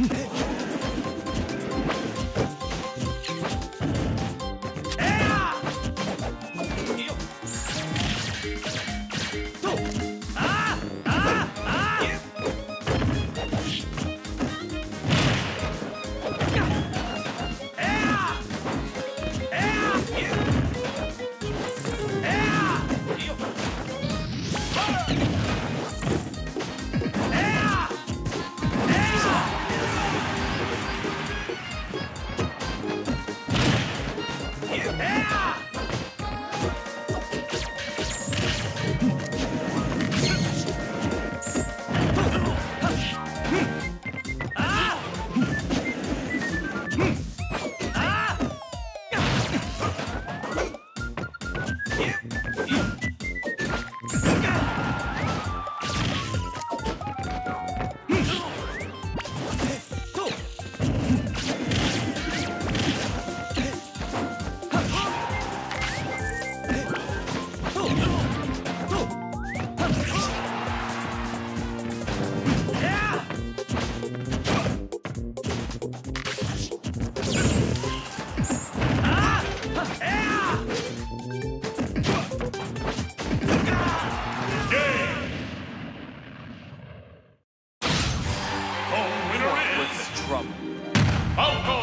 Hey! trouble. Falco